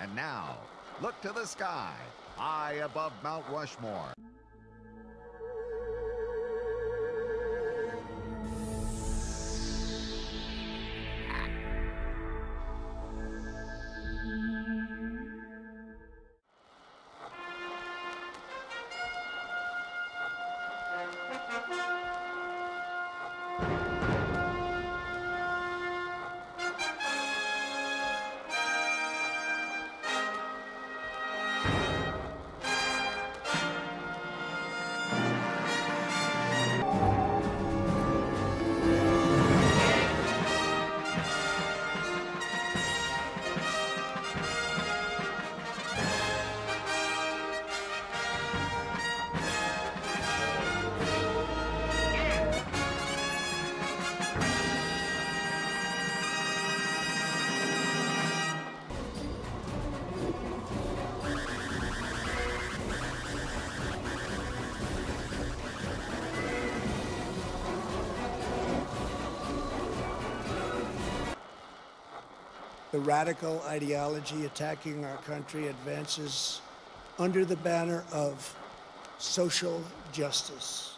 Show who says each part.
Speaker 1: And now, look to the sky, high above Mount Rushmore.
Speaker 2: The radical ideology attacking our country advances under the banner of social justice.